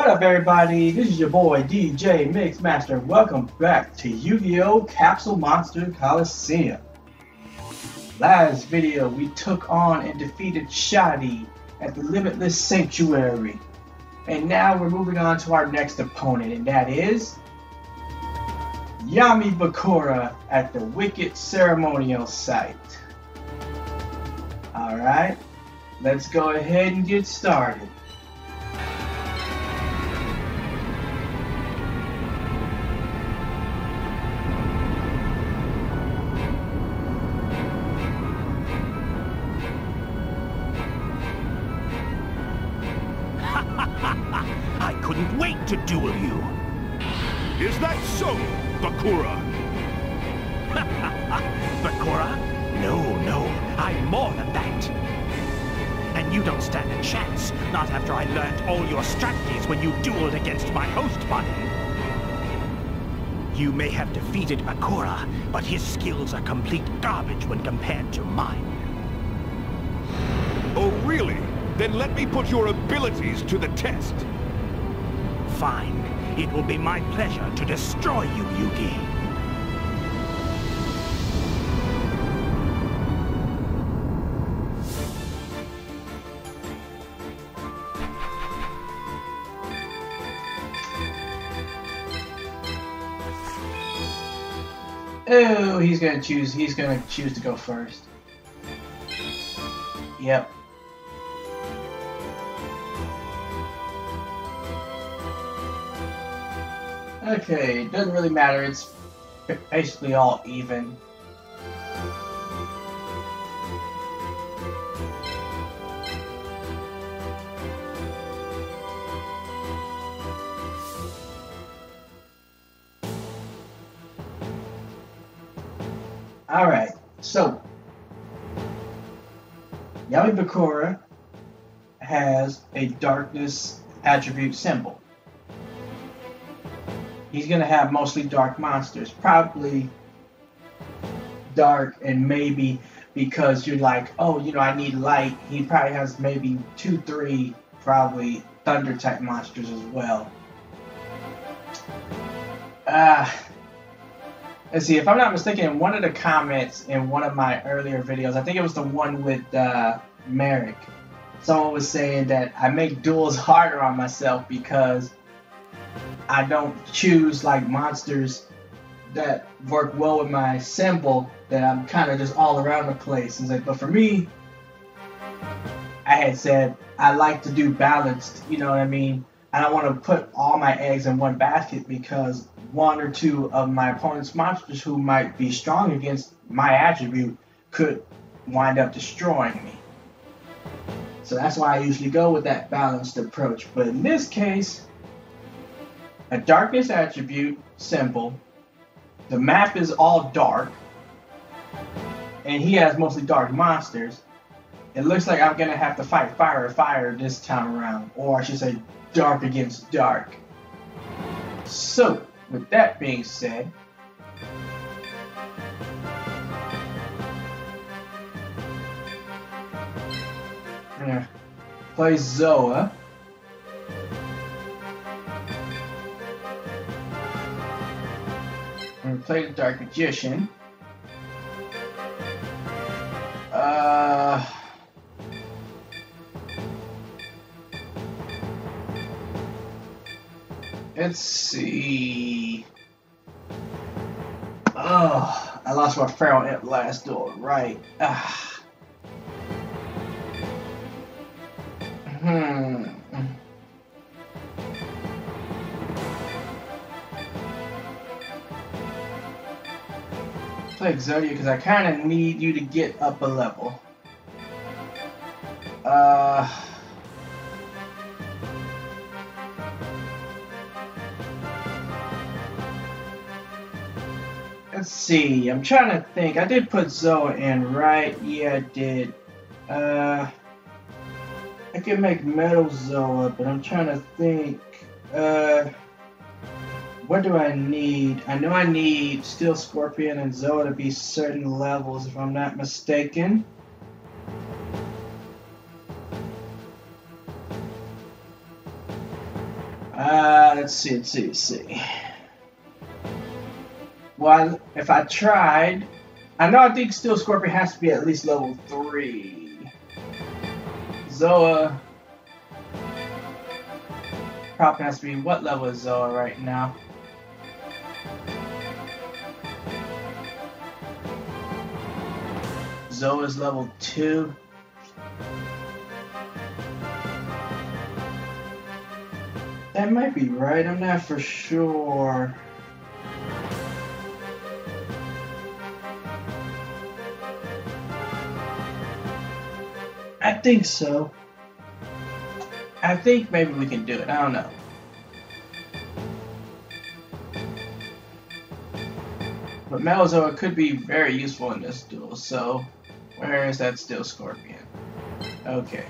What up, everybody? This is your boy DJ Mixmaster. Welcome back to Yu-Gi-Oh! Capsule Monster Coliseum. Last video, we took on and defeated Shadi at the Limitless Sanctuary. And now we're moving on to our next opponent, and that is Yami Bakura at the Wicked Ceremonial Site. Alright, let's go ahead and get started. Couldn't wait to duel you. Is that so, Bakura? Bakura? No, no, I'm more than that. And you don't stand a chance, not after I learned all your strategies when you dueled against my host body. You may have defeated Bakura, but his skills are complete garbage when compared to mine. Oh, really? Then let me put your abilities to the test. Fine. It will be my pleasure to destroy you, Yugi. Oh, he's gonna choose. He's gonna choose to go first. Yep. Okay, it doesn't really matter. It's basically all even. Alright, so Yami Bakura has a darkness attribute symbol. He's gonna have mostly dark monsters, probably dark and maybe because you're like, oh, you know, I need light. He probably has maybe two, three, probably thunder type monsters as well. Uh, Let's see, if I'm not mistaken, one of the comments in one of my earlier videos, I think it was the one with uh, Marik, someone was saying that I make duels harder on myself because I don't choose like monsters that work well with my symbol, that I'm kind of just all around the place. It's like, but for me, I had said I like to do balanced, you know what I mean? I don't want to put all my eggs in one basket because one or two of my opponent's monsters who might be strong against my attribute could wind up destroying me. So that's why I usually go with that balanced approach. But in this case, a darkness attribute symbol, the map is all dark, and he has mostly dark monsters. It looks like I'm gonna have to fight fire fire this time around, or I should say dark against dark. So, with that being said, play Zoa. Play the Dark Magician. Uh. Let's see. Oh, I lost my Pharaoh at last door. Right. Ah. Exodia because I kind of need you to get up a level. Uh. Let's see. I'm trying to think. I did put Zoa in, right? Yeah, I did. Uh, I can make Metal Zoa, but I'm trying to think. Uh, what do I need? I know I need Steel Scorpion and Zoa to be certain levels, if I'm not mistaken. Uh, let's see, let's see, let's see. Well, if I tried, I know I think Steel Scorpion has to be at least level 3. Zoa probably has to be, what level is Zoa right now? Zoa's level 2. That might be right, I'm not for sure. I think so. I think maybe we can do it. I don't know. But Metalzoa could be very useful in this duel, so where is that Steel Scorpion? Okay.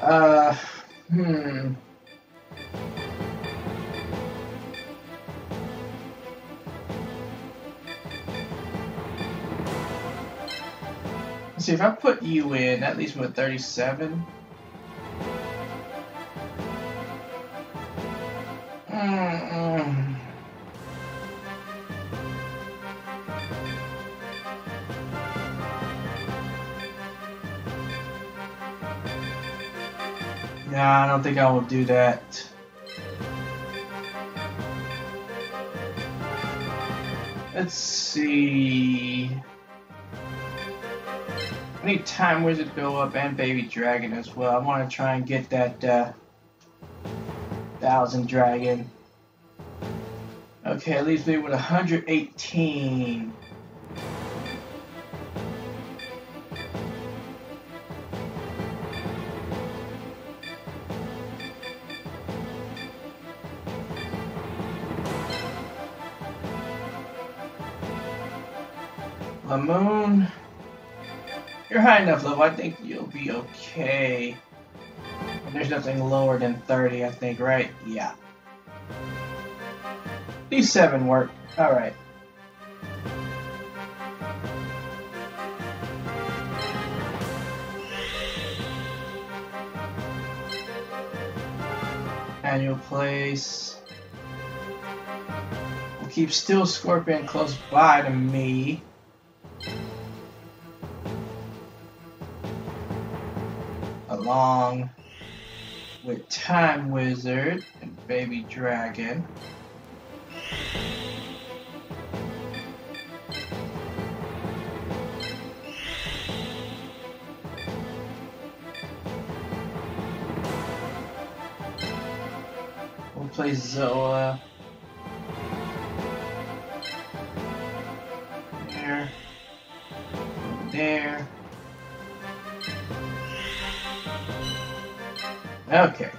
Uh, hmm. Let's see, if I put you in, that leaves me with 37. Mm-mm. Yeah, I don't think I will do that. Let's see. I need Time Wizard go up and Baby Dragon as well. I want to try and get that uh, Thousand Dragon. Okay, it leaves me with 118. Lamoon. You're high enough level. I think you'll be okay. And there's nothing lower than 30, I think, right? Yeah. These seven work. Alright. Annual place. We'll keep Steel Scorpion close by to me. Along with Time Wizard and Baby Dragon. We'll play Zoa. Okay.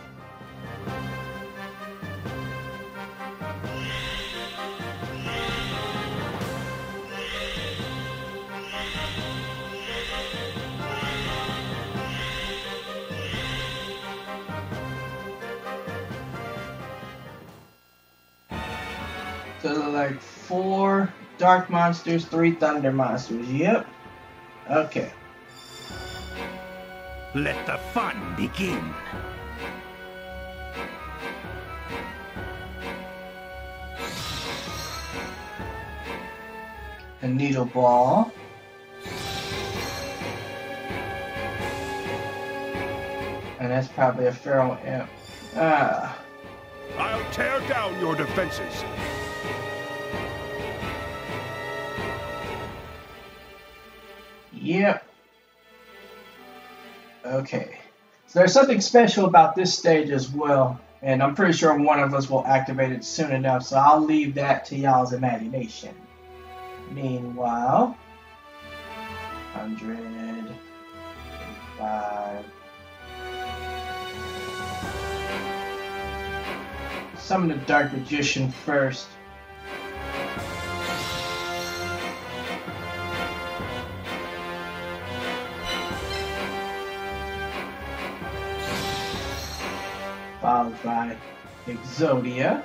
So like four dark monsters, three thunder monsters. Yep. Okay. Let the fun begin. A needle ball. And that's probably a feral imp. Ah. I'll tear down your defenses. Yep. Okay. So there's something special about this stage as well. And I'm pretty sure one of us will activate it soon enough. So I'll leave that to y'all's imagination. Meanwhile, 100, 5. Summon the Dark Magician first. Followed by Exodia.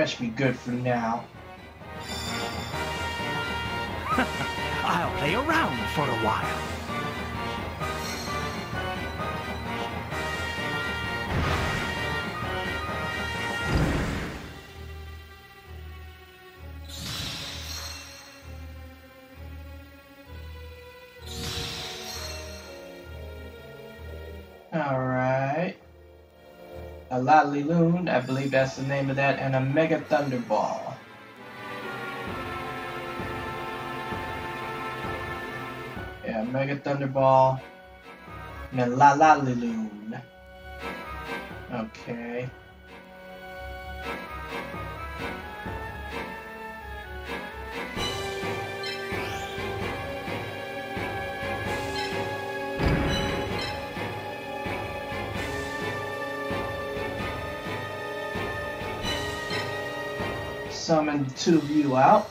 That should be good for now. I'll play around for a while. A Laliloon, I believe that's the name of that, and a Mega Thunderball. Yeah, Mega Thunderball. And a La La Okay. Summon two of you out.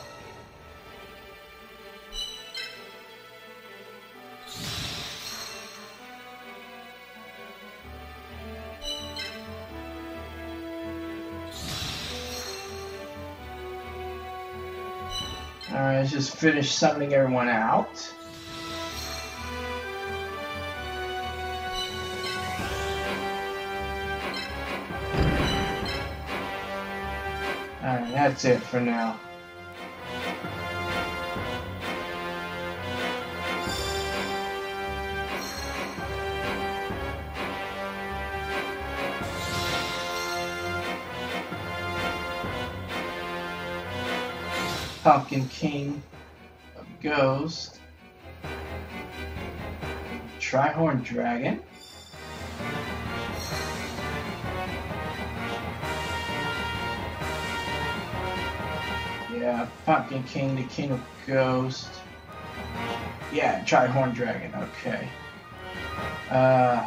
Alright, just finish summoning everyone out. That's it for now. Pumpkin King of Ghost. Trihorn Dragon. Pumpkin King, the King of Ghost. Yeah, Trihorn Dragon, okay. Uh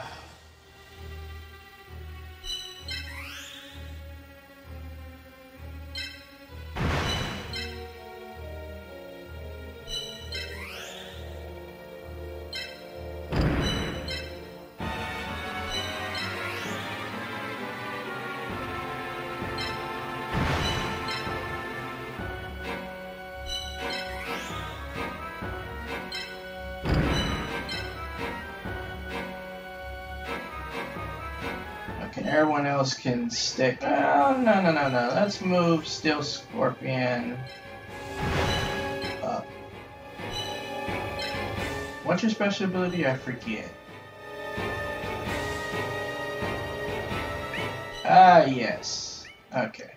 everyone else can stick. Oh, no, no, no, no. Let's move Steel Scorpion up. What's your special ability? I forget. Ah, yes. Okay.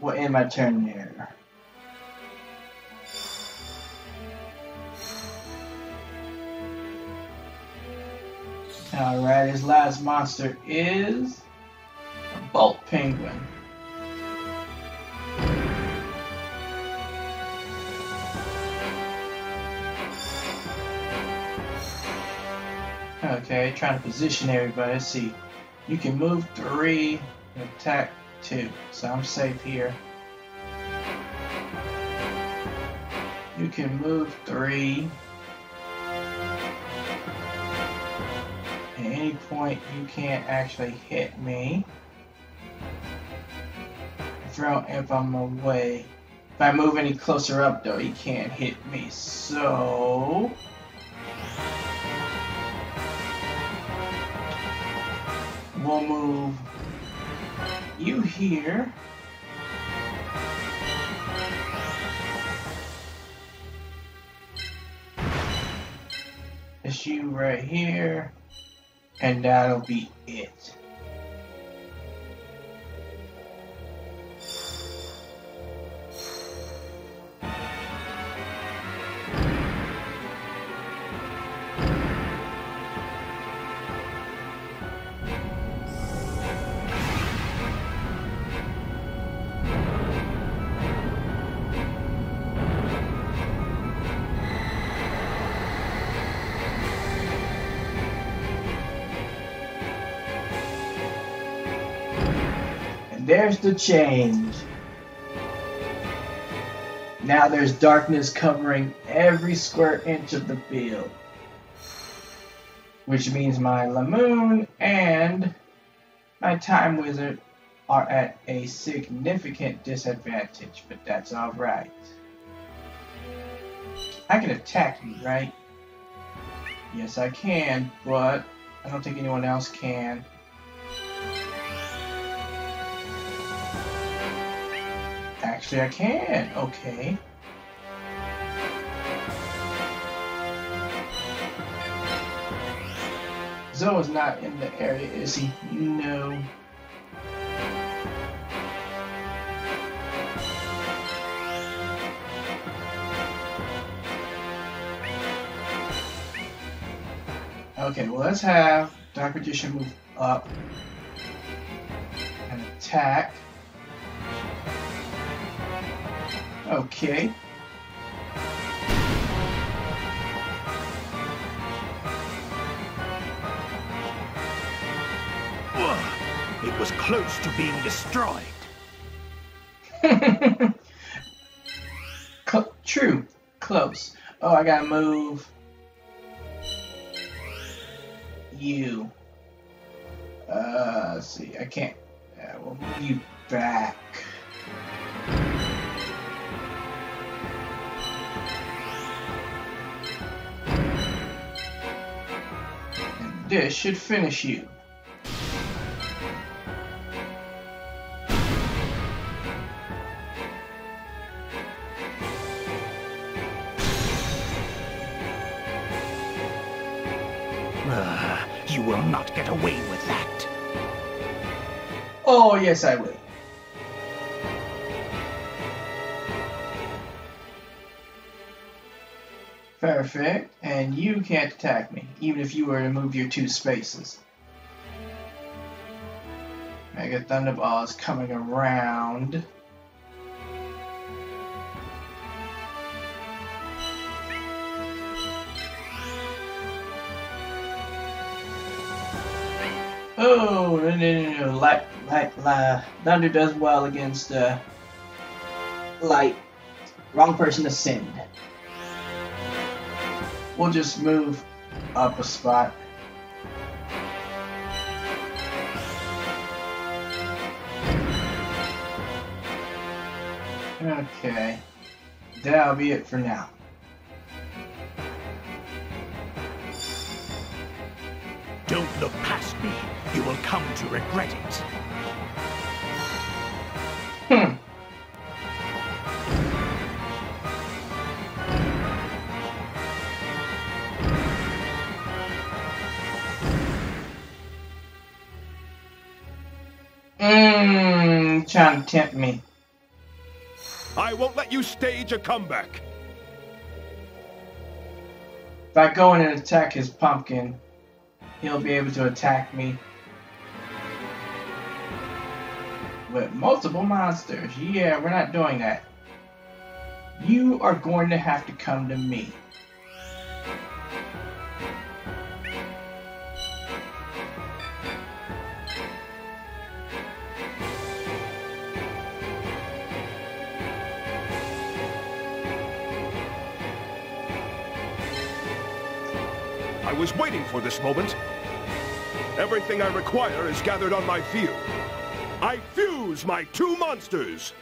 We'll end my turn there. Alright, his last monster is a Bolt Penguin. Okay, trying to position everybody. Let's see. You can move three and attack two. So I'm safe here. You can move three. Any point, you can't actually hit me. Throw if I'm away. If I move any closer up, though, he can't hit me. So. We'll move you here. It's you right here. And that'll be it. There's the change. Now there's darkness covering every square inch of the field. Which means my Lamoon and my Time Wizard are at a significant disadvantage, but that's alright. I can attack you, right? Yes, I can, but I don't think anyone else can. Actually, I can. Okay. Zoa's not in the area, is he? No. Okay, well let's have Dark Magician move up and attack. Okay. It was close to being destroyed. Cl true. Close. Oh, I gotta move you. Uh, see. I can't. Yeah, we'll move you back. This should finish you. Uh, you will not get away with that. Oh, yes, I will. Perfect. And you can't attack me, even if you were to move your two spaces. Mega Thunderball is coming around. Oh, no, no, no, no. Light, light, light. Thunder does well against uh, light. Wrong person to send. We'll just move up a spot. Okay. That'll be it for now. Don't look past me. You will come to regret it. Trying to tempt me. I won't let you stage a comeback. If I go in and attack his pumpkin, he'll be able to attack me with multiple monsters. Yeah, we're not doing that. You are going to have to come to me. I was waiting for this moment. Everything I require is gathered on my field. I fuse my two monsters.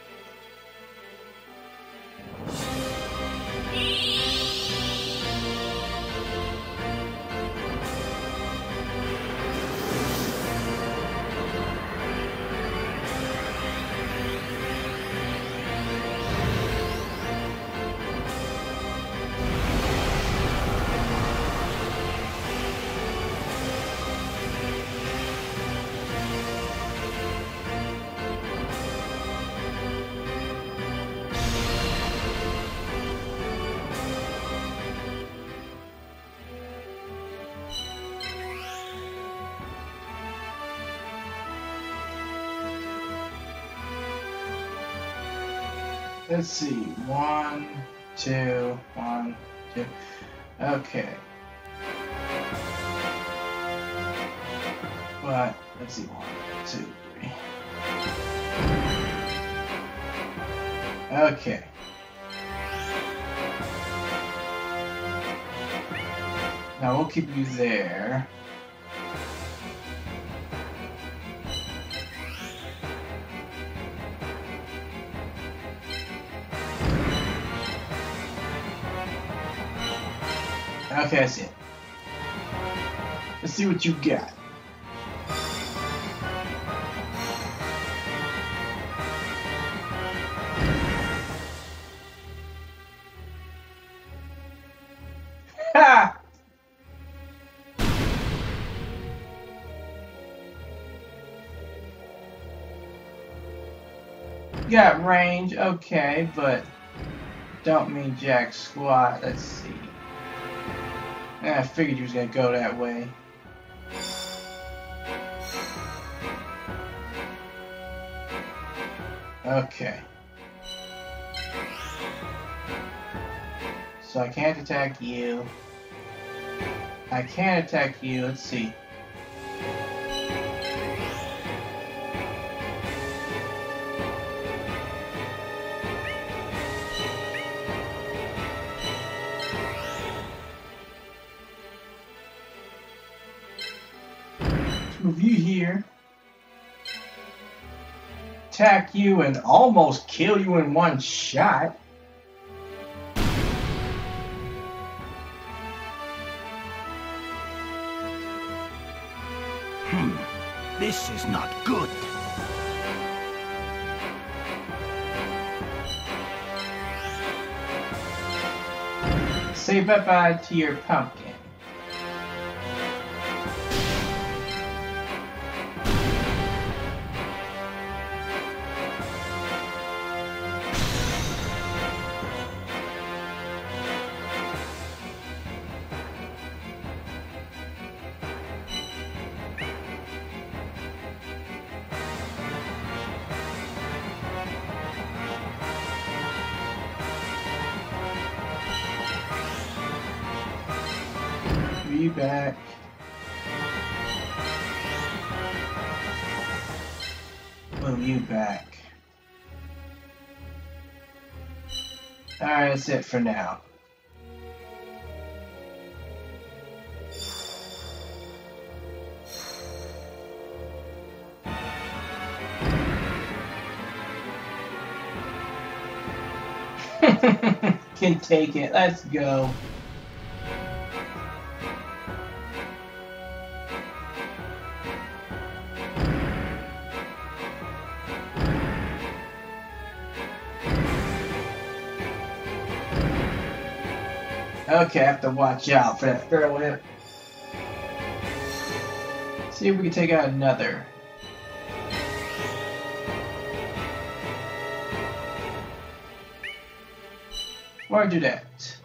Let's see. One, two, one, two. Okay. But let's see. One, two, three. Okay. Now we'll keep you there. Okay, I see it. Let's see what you got. Ha! Got range, okay, but don't mean jack squat. Let's see. I figured you was gonna go that way. Okay. So I can't attack you. I can't attack you. Let's see. Attack you and almost kill you in one shot. Hmm. This is not good. Say bye-bye to your pumpkin. That's it for now. Can take it. Let's go. Have to watch out for that whip. See if we can take out another. Why do that?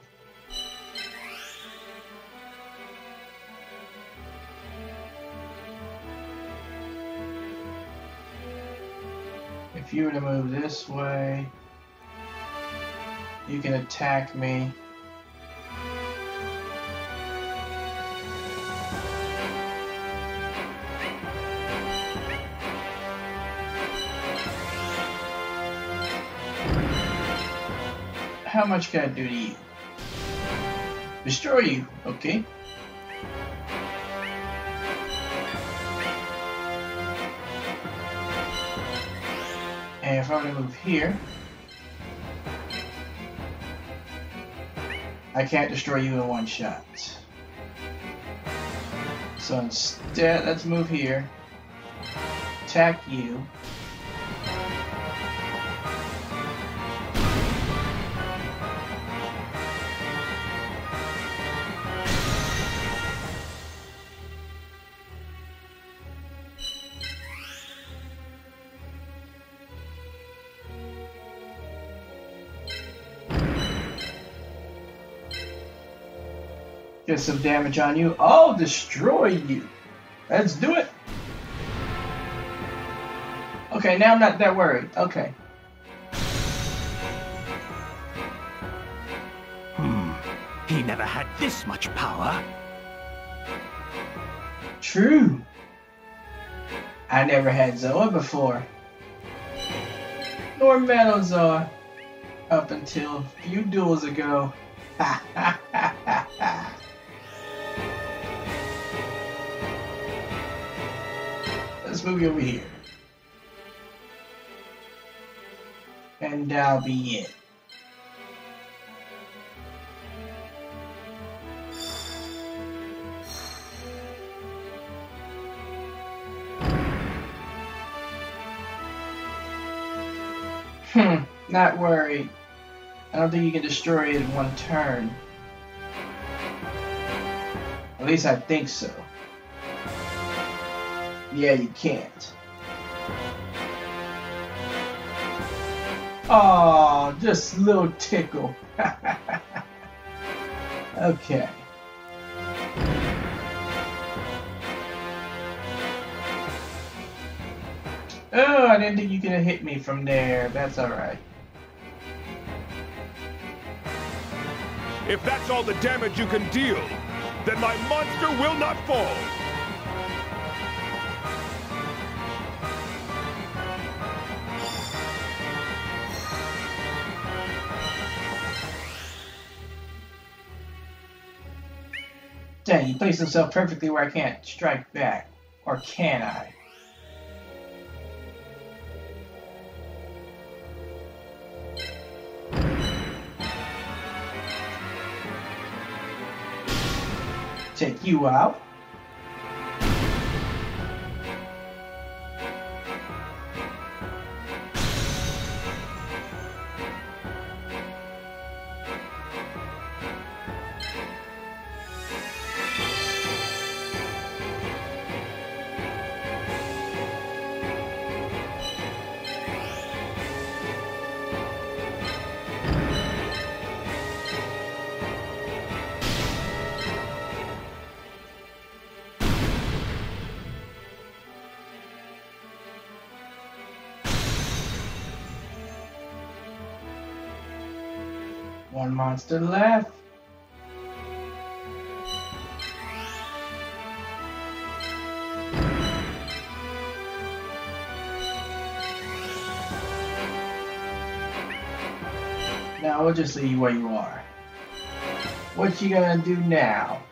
If you were to move this way, you can attack me. How much can I do to you? Destroy you, okay? And if I were to move here, I can't destroy you in one shot. So instead, let's move here, attack you. Get some damage on you. I'll destroy you. Let's do it. Okay, now I'm not that worried. Okay. Hmm. He never had this much power. True. I never had Zoa before. Nor Metalzoa. Up until a few duels ago. Ha ha ha ha ha. Let's move you over here. And I'll be it. Hmm, not worried. I don't think you can destroy it in one turn. At least I think so. Yeah, you can't. Oh, just a little tickle. okay. Oh, I didn't think you could have hit me from there. That's alright. If that's all the damage you can deal, then my monster will not fall. He himself perfectly where I can't strike back. Or can I? Take you out. Monster left. Now we'll just leave you where you are. What you gonna do now?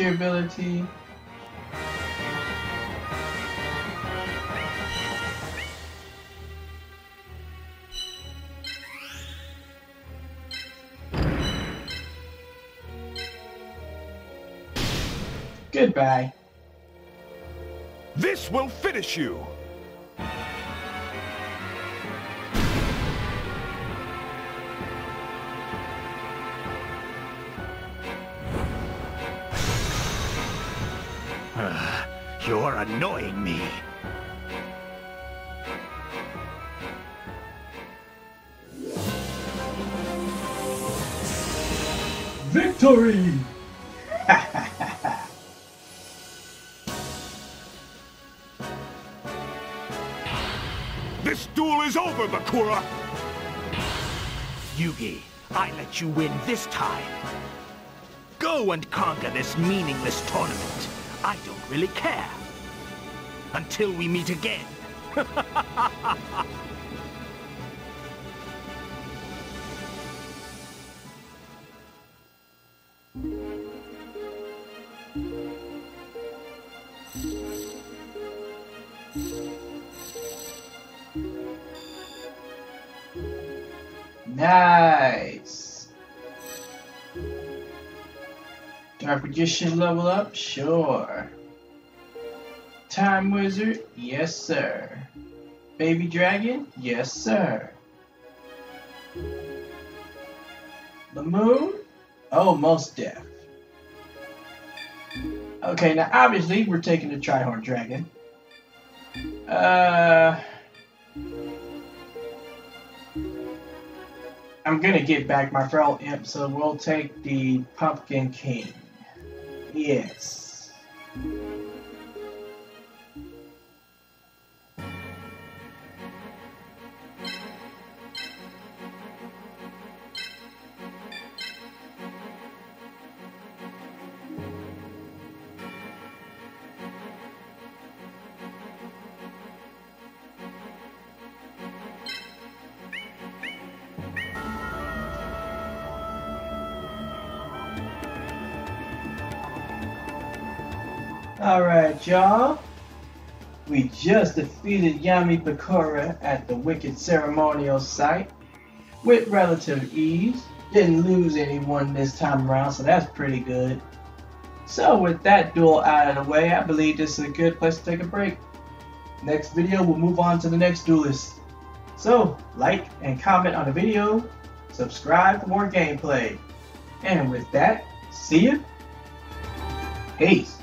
Your ability? Goodbye. This will finish you. You're annoying me. Victory! This duel is over, Bakura! Yugi, I let you win this time. Go and conquer this meaningless tournament. I don't really care. Until we meet again. Nice. Dark Magician level up? Sure. Time Wizard? Yes, sir. Baby Dragon? Yes, sir. Lamoon? Oh, most deaf. Okay, now obviously we're taking the Trihorn Dragon. Uh... I'm gonna get back my feral imp, so we'll take the Pumpkin King. Yes. Alright, y'all. We just defeated Yami Bakura at the Wicked Ceremonial site with relative ease. Didn't lose anyone this time around, so that's pretty good. So with that duel out of the way, I believe this is a good place to take a break. Next video, we'll move on to the next duelist. So, like and comment on the video, subscribe for more gameplay. And with that, see you. Peace.